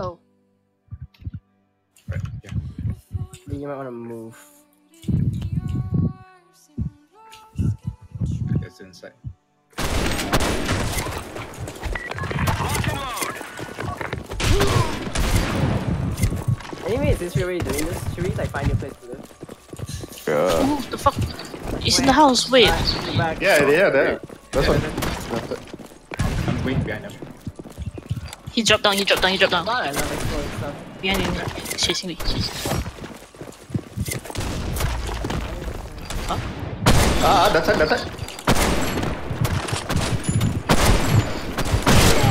Oh. Right, yeah. You might want to move. It's inside. Anyway, since we're already doing this, should we like find a place to live? Sure. Ooh, the fuck? It's in the house. Wait. Back, back. Yeah, yeah, there. That's Yeah, what. That's it. I'm going behind them. He dropped down. He dropped down. He dropped down. I. Behind you. He's chasing me. Chasing. Ah, that's it, that's it.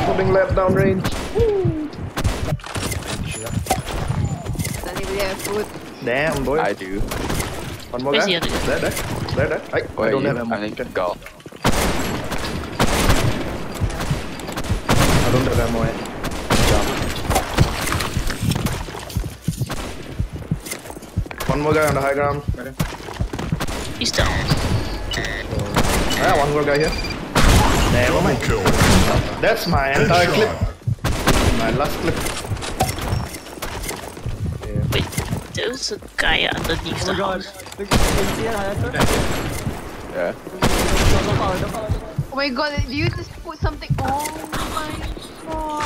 Moving left down range. Does anybody have food? Damn, boy. I do. One more Where's guy. the other? There, there. There, there. I, I Where don't you? have ammo. I think go. I don't have ammo. eh. One more guy on the high ground. Right He's down. Yeah, one more guy here. Never mind. Kill. That's my entire clip. My last clip. Yeah. Wait. There's a guy underneath Oh the my god. house. You see that, Hayato? Yeah. Oh my god, did you just put something? Oh my god.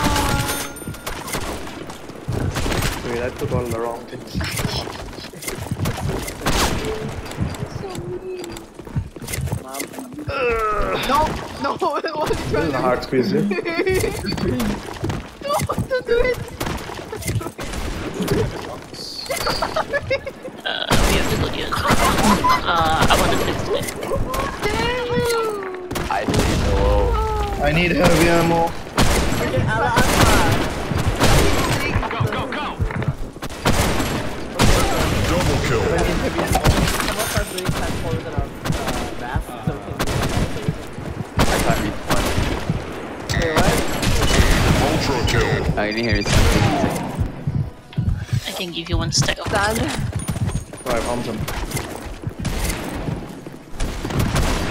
Wait, I put all the wrong things. No, no, what are you This is trying a to hard squeeze here. do? No, don't do it. Uh, we have to go here. Uh, I want to fix it. Damn. I need hello. I need heavy ammo. Freaking Ala Akbar. Double kill. Someone starts doing platforms in our uh, math, so we can do it. I can't read one. Wait, what? Ultra kill. I only hear something. I can give you one stack of Done. I found some.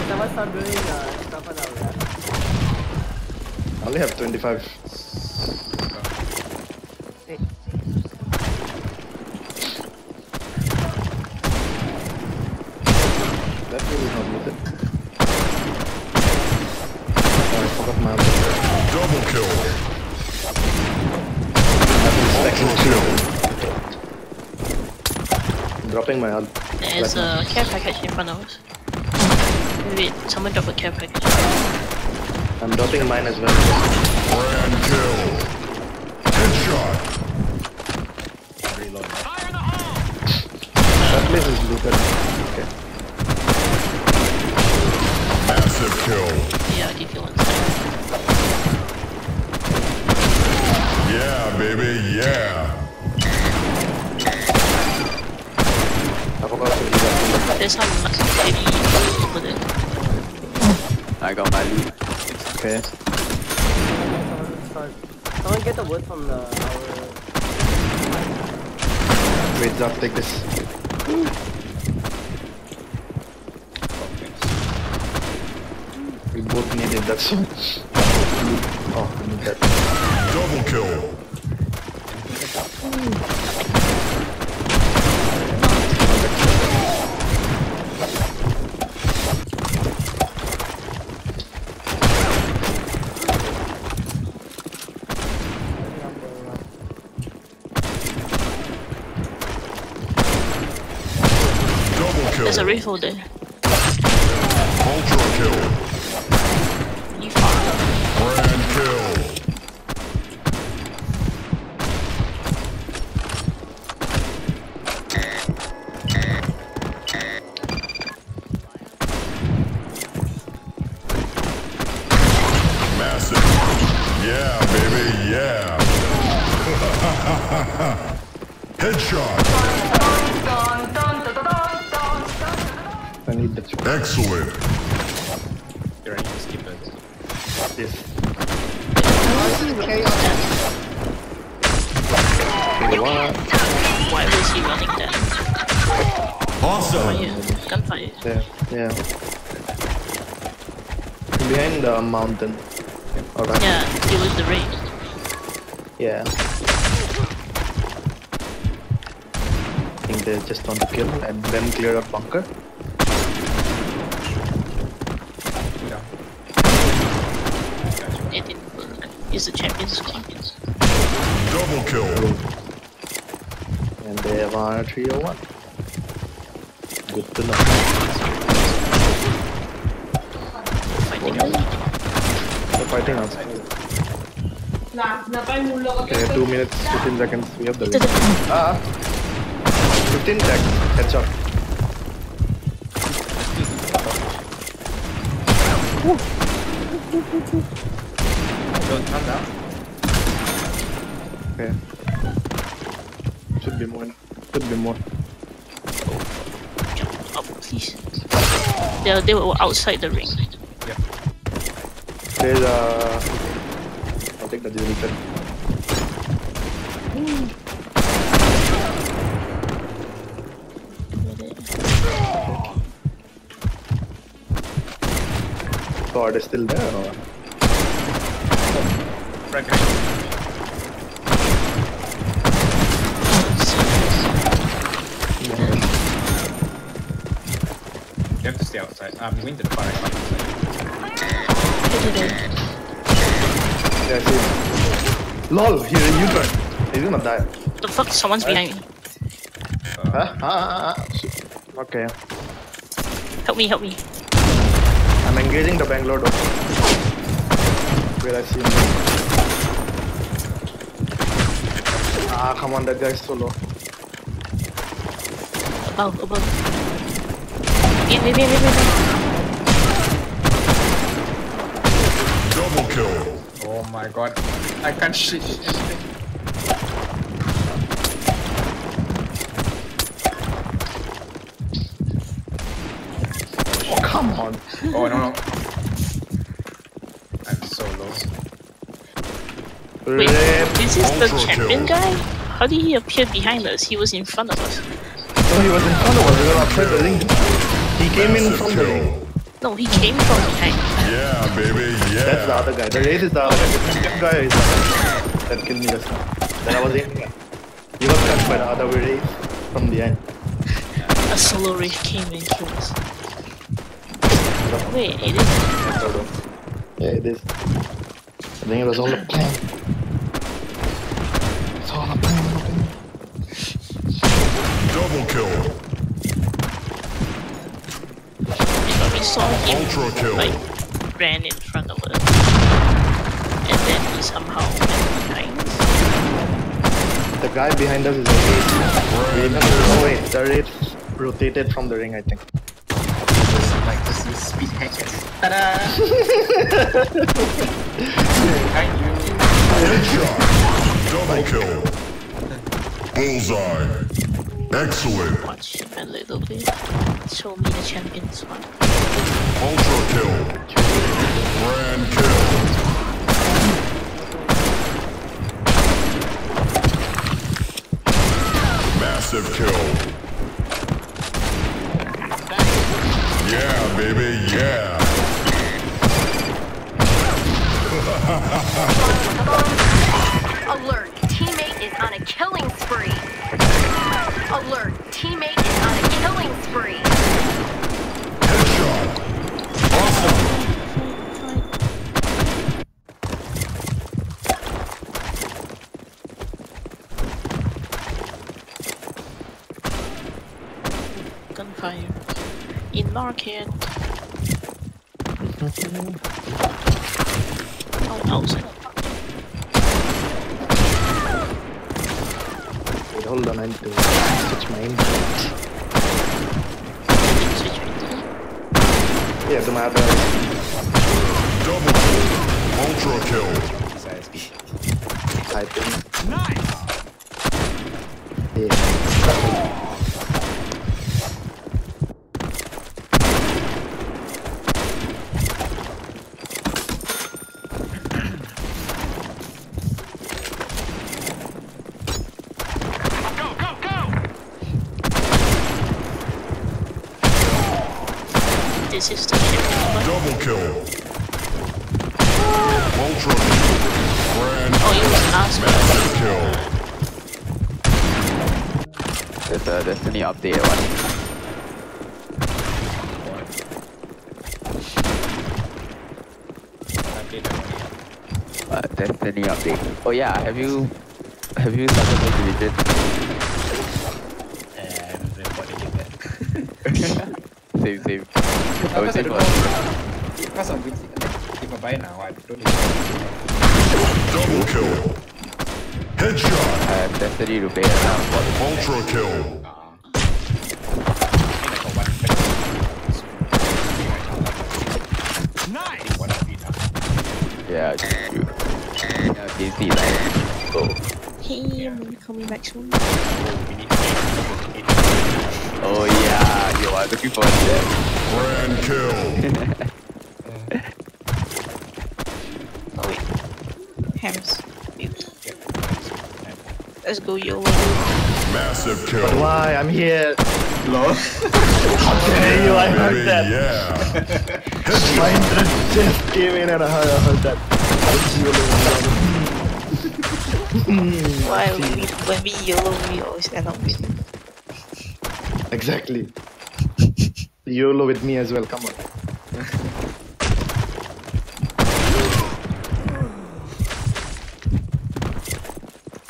Someone start doing uh, stuff on. I only have 25. That really is not worth it. Oh, I forgot my ammo. Double kill. I've been stacking Ultra kill. I'm dropping my hard. There's a care package in front of us. Wait, someone drop a care package. I'm dropping mine as well. Grand kill. Headshot. Reload. That place is looted. Okay. Massive kill. Yeah, I'll give you one stack. Yeah, baby, yeah. I forgot to do that. There's some maybe over there. I got my loot. Okay. Someone start. Get the wood from the our. Wait, Zach, take this. We both needed that so Oh, I need that. Double kill. Double kill. There's a rifle there. Ultra kill. You. Grand kill. Massive. Yeah, baby, yeah. Headshot. I need that. Excellent. You're running to skip it. This. What? Why was he running there? Awesome. Yeah, gunfire. There. Yeah. Behind the mountain. Alright. Yeah, it was the raid. Yeah. I think they just want to kill and then clear up bunker. Yeah. It didn't work. It's a champion squad. Double kill. And they have a 301. Good to know. Fighting outside. Okay, 2 minutes, 15 seconds. We have the lead. Ah! 15 seconds. Headshot. Don't turn down. Okay. Should be more. Should be more. Up, please. They, they were outside the ring. There's a. I'll take the. God is still there or? You. Have to stay outside. Um, I'm going to the right. Yeah, I see. LOL, he's a U-turn. He's gonna die. The fuck? Someone's behind me. Huh? Ah, ah, ah. Okay. Help me, help me. I'm engaging the Bangalore door. Where I see him. Ah, come on, that guy's so low. Above, above. Yeah, maybe, maybe, maybe. Double kill. Oh my god. I can't shoot anything. Oh, come on. Oh no no. I'm so low. Wait, Rip. this is the champion guy? How did he appear behind us? He was in front of us. No, he was in front of us. We were outside the ring. He came in Massive from the ring. Kill. No, he came from behind. Yeah, baby, yeah. That's the other guy. The Wraith is the other guy. The second guy is the guy that killed me just now. Then I was aiming at. He was cut by the other Wraith from the end. A solo Wraith came and killed us. Wait, it is. Yeah, it is. I think it was all a plan. It's all a plan. okay? Double kill. Because we saw him Ultra kill. like ran in front of us. And then he somehow went behind. The guy behind us is a Wraith. Brand Oh wait, the Wraith rotated from the ring, I think. Like just use speed hackers. Ta-da! Behind you. Headshot. Double kill. Bullseye. Excellent. Watch him a little bit. Show me the champion spot. Ultra kill. Grand kill. Massive kill. Yeah, baby, yeah. Alert! Teammate is on a killing spree. Alert! Teammate is on a killing spree. Headshot. Awesome. Gunfire. In market. oh, outside. Wait, hold on, I need to switch my internet. Switch. Yeah, to my other. Double kill. Ultra kill. Besides me. Nice. Yeah. This is the. Double kill. Ultra. Grand Oh, it was last one. massive kill. there's a Destiny update or what? Uh, Destiny update. Oh yeah, have you have you started playing Division? Eh, I haven't bought the game yet. Same same. I Because was I saying don't what? know. Because of which, if I buy now, I don't need Double kill. Headshot. I have Destiny to play now. But Ultra kill. I think I got one pack. Nice. One of it. yeah, you. Yeah, DC like go. Hey, I'm gonna call me back soon. Oh, we need to make it. Yeah, yo, I'm looking forward to that. Grand kill. Oh wait. Hams. Let's go YOLO. Massive kill. Why? I'm here. Lol. Hey, you, I heard Baby, that. yeah. My Headshot. interest just came in and I heard, I heard that. Why when we, when we YOLO we always end up winning. Exactly. YOLO with me as well, come on.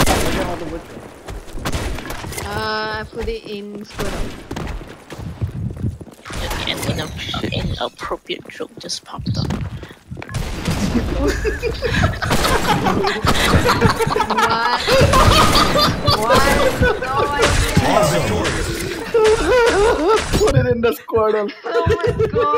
Look at all the wood. Uh, I put it in Squirtle. And an inappropriate joke just popped up. What? what? No idea. Awesome. Put it in the Squirtle. Oh my god.